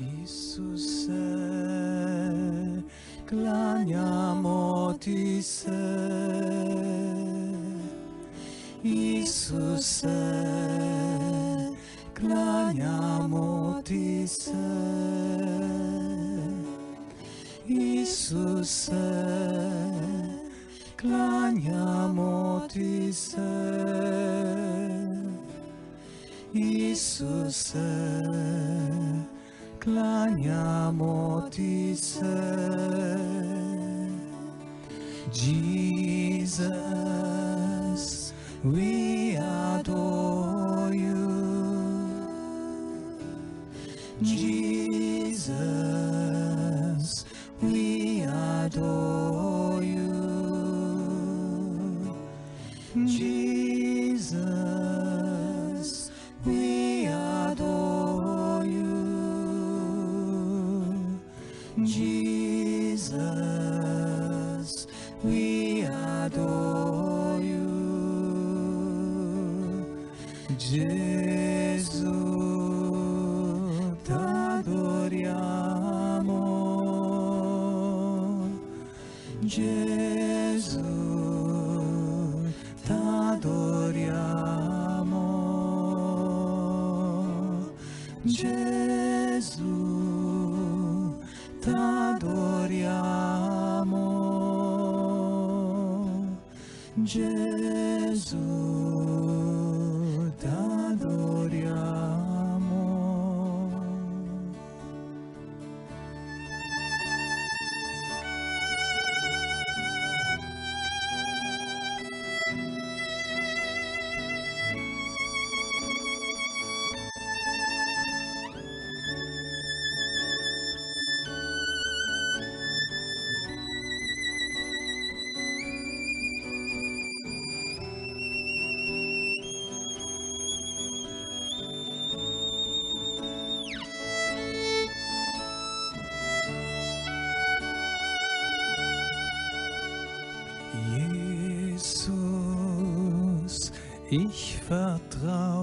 Isuse, claniamo ti se. Isuse, claniamo ti se. Isuse, claniamo ti se. Isuse, claniamo ti se. Jesus, we adore Gesù, t'adoriamo. Gesù, ich vertraue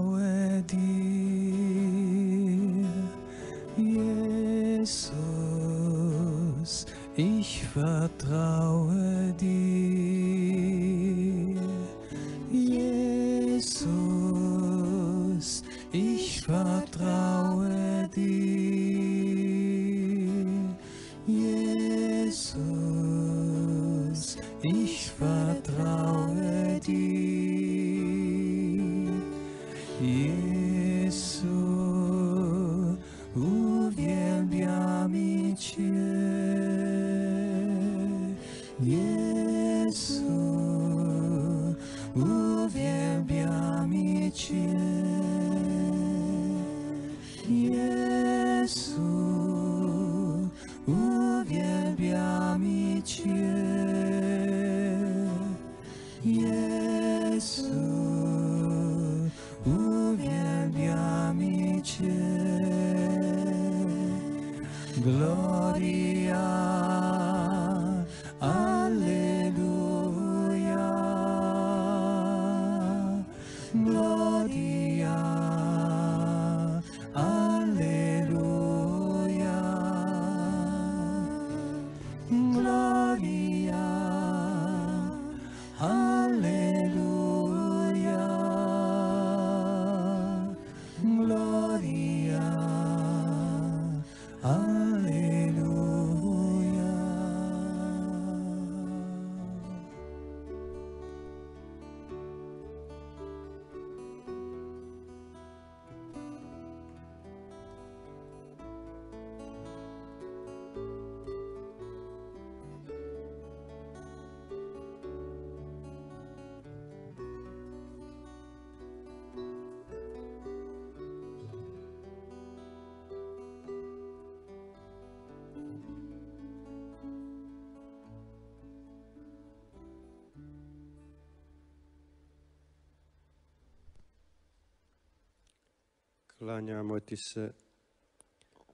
Klanjamo ti se,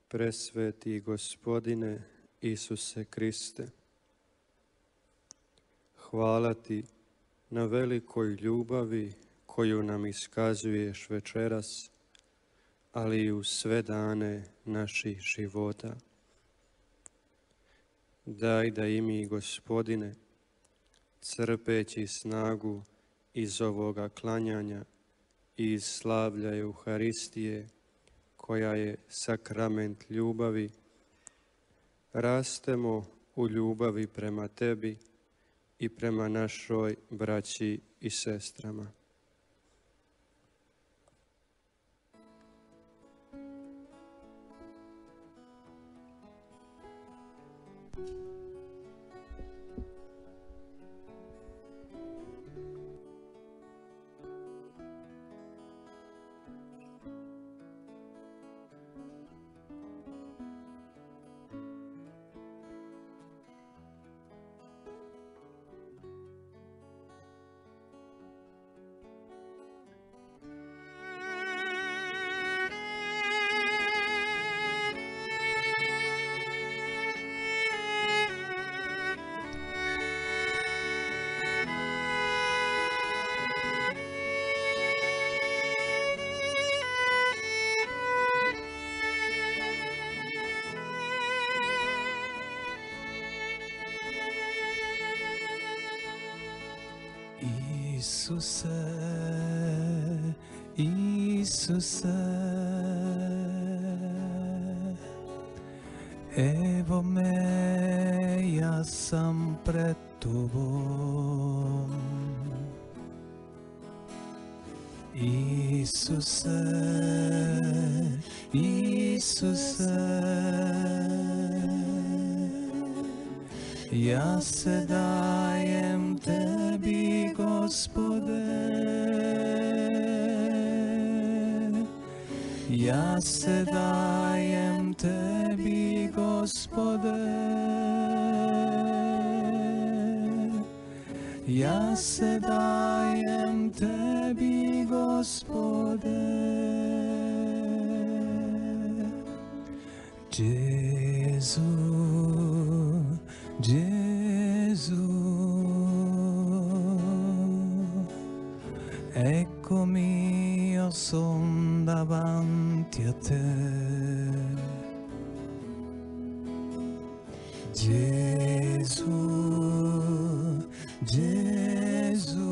presveti gospodine Isuse Kriste. Hvala ti na velikoj ljubavi koju nam iskazuješ večeras ali i u sve dane naših života. Daj da i mi, gospodine, crpeći snagu iz ovoga klanjanja i slavlja Euharistije, koja je sakrament ljubavi, rastemo u ljubavi prema tebi i prema našoj braći i sestrama. Isuse, Isuse, evo me, ja sam pred tobom. Isuse, Isuse, ja se dajem tebi, Gospode. Ja se dajem tebi, Gospode. Ja se dajem tebi, Gospode. Gesù, davanti a te. Gesù, Gesù,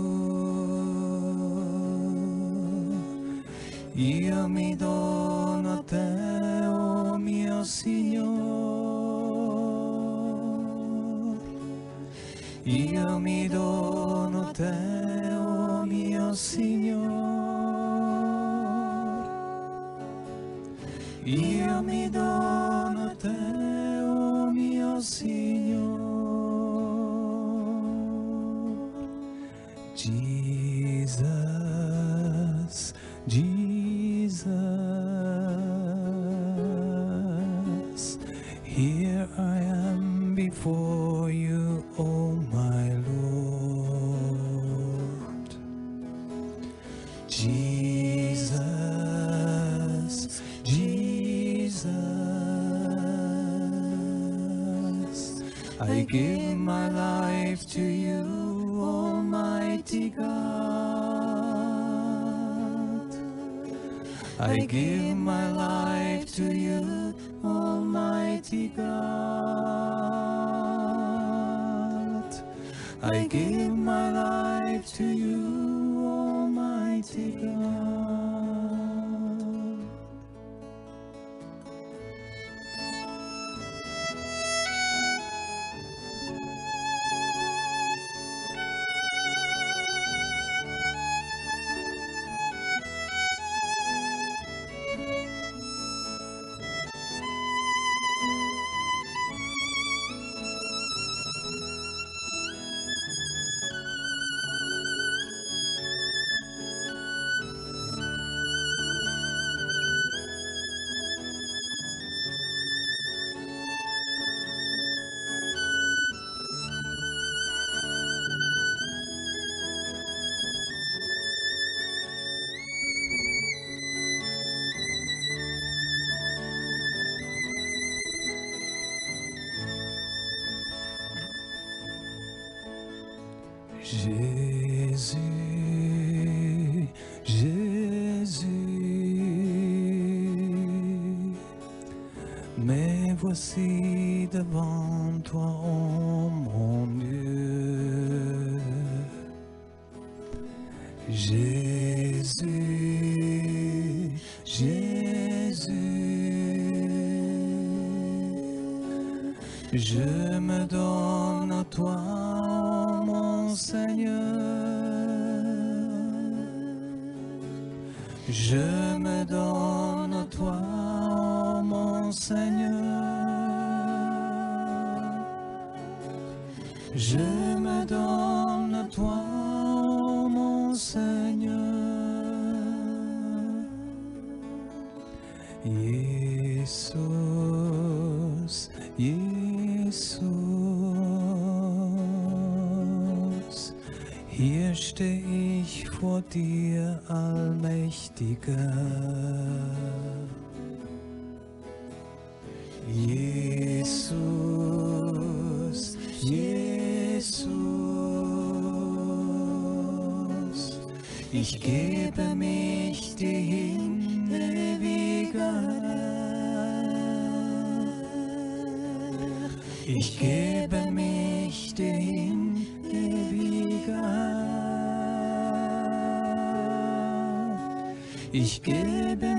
io mi dono a te, oh mio Signore. Io mi dono a te, mio Signore. e eu me dou no teu, meu Senhor. I give my life to you, Almighty God. I give my life to you, Gente. Je me donne à toi, mon Seigneur. Je me donne à toi, mon Seigneur. Je me donne à toi, vor dir, Allmächtiger. Jesus, Jesus, ich gebe mich dir hin, ewiger. Ich gebe Ich gebe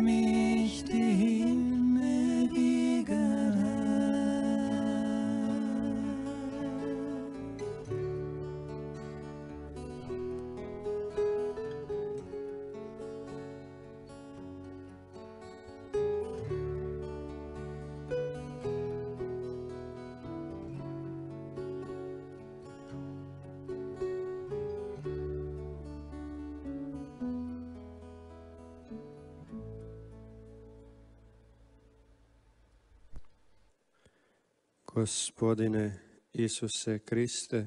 Gospodine Isuse Kriste,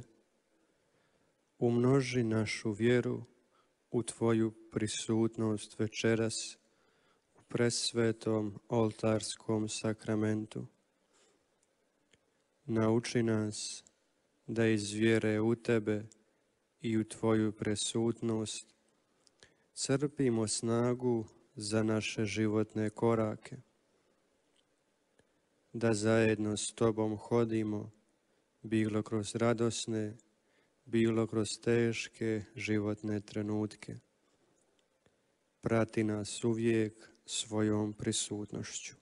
umnoži našu vjeru u Tvoju prisutnost večeras u presvetom oltarskom sakramentu. Nauči nas da iz vjere u Tebe i u Tvoju presutnost crpimo snagu za naše životne korake da zajedno s Tobom hodimo, bilo kroz radosne, bilo kroz teške životne trenutke. Prati nas uvijek svojom prisutnošću.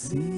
see.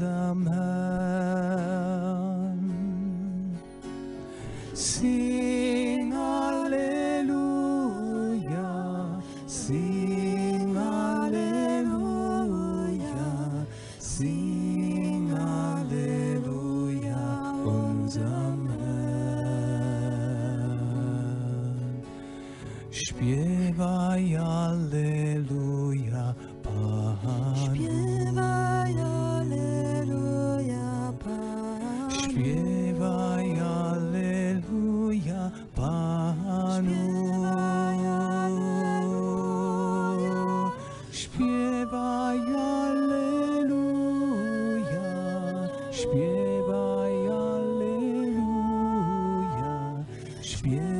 einsamem See śpiew.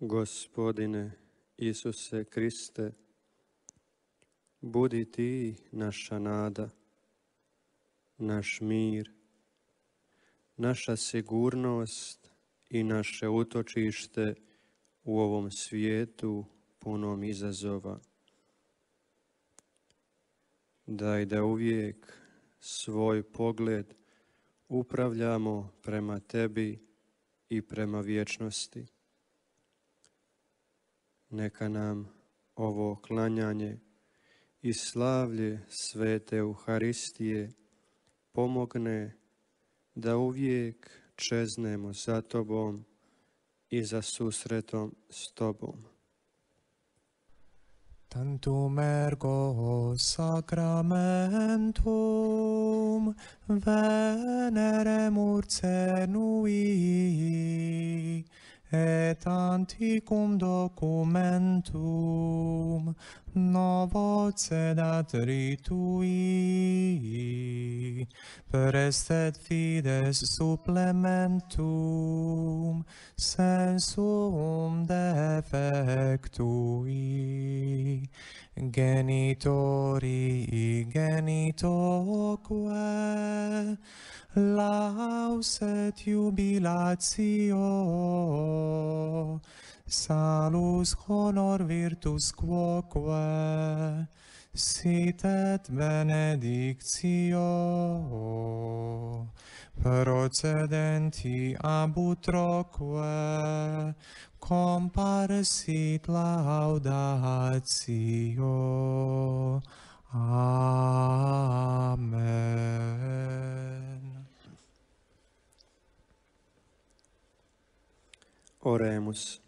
Gospodine Isuse Kriste, budi ti naša nada, naš mir, naša sigurnost i naše utočište u ovom svijetu punom izazova. Daj da uvijek svoj pogled upravljamo prema tebi i prema vječnosti. Neka nam ovo klanjanje i slavlje svete Euharistije pomogne da uvijek čeznemo za tobom i za susretom s tobom. Tantum ergo sacramentum veneremur cenui et anticum documentum novo cedat ritui. Prestet fides supplementum sensum defectui. Genitori genitoque lauset jubilatio salus honor virtus quoque sit et benedictio. Procedenti ab utroque comparsit laudatio. Amen. Oremus.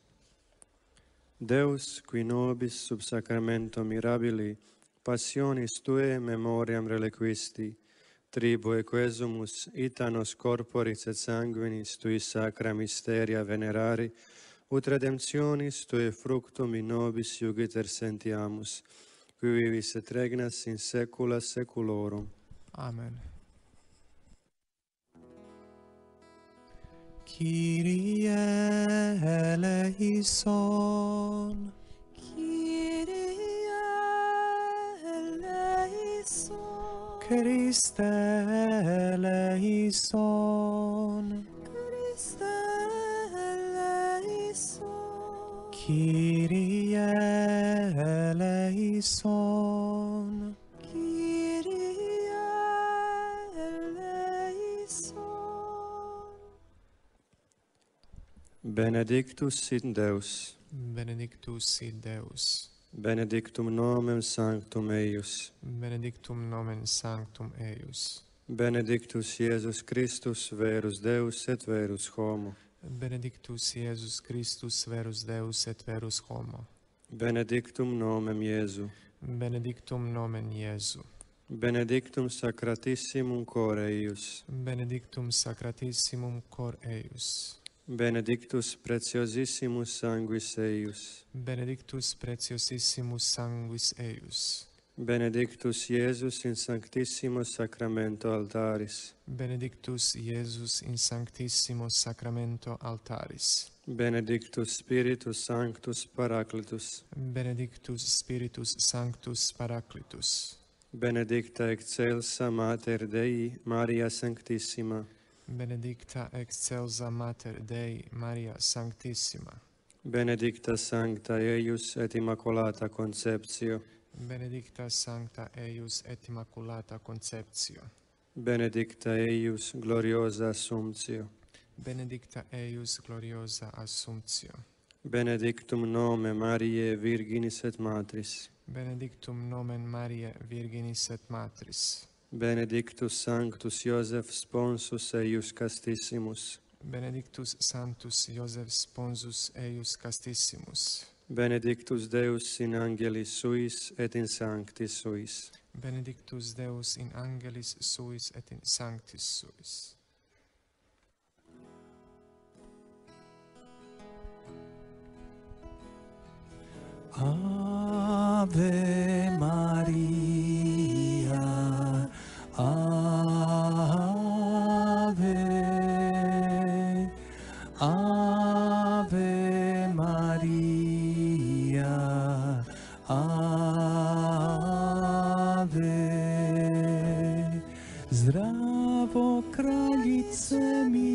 Deus, qui nobis sub sacramento mirabili, passionis Tue memoriam reliquisti, tribue quesumus itanos corporis et sanguinis Tui sacra mysteria venerari, ut redemptionis Tue fructum in nobis iugiter sentiamus, qui vivis et regnas in saecula saeculorum. Amen. Kyrie eleison. Kyrie eleison. Christe eleison. Christe eleison. Kyrie eleison. Benedictus sit Deus. Benedictus sit Deus. Benedictum nomen sanctum eius. Benedictum nomen sanctum eius. Benedictus Iesus Christus, verus Deus et verus homo. Benedictus Iesus Christus, verus Deus et verus homo. Benedictum nomen Iesu. Benedictum nomen Iesu. Benedictum sacratissimum cor eius. Benedictum sacratissimum cor eius. Benedictus preciosissimus sanguis eius. Benedictus preciosissimus sanguis eius. Benedictus Iesus in sanctissimo sacramento altaris. Benedictus Iesus in sanctissimo sacramento altaris. Benedictus Spiritus Sanctus Paracletus. Benedictus Spiritus Sanctus Paracletus. Benedicta excelsa Mater Dei, Maria Sanctissima benedicta excelsa mater Dei Maria Sanctissima. Benedicta sancta eius et immaculata conceptio. Benedicta sancta eius et immaculata conceptio. Benedicta eius gloriosa assumptio. Benedicta eius gloriosa assumptio. Benedictum nomen Mariae Virginis et Matris. Benedictum nomen Mariae Virginis et Matris. Benedictus Sanctus Iosef sponsus eius castissimus. Benedictus Sanctus Iosef sponsus eius castissimus. Benedictus Deus in angelis suis et in sanctis suis. Benedictus Deus in angelis suis et in sanctis suis. Ave Maria Ave, Ave Maria, Ave, Zdravo kraljice mira,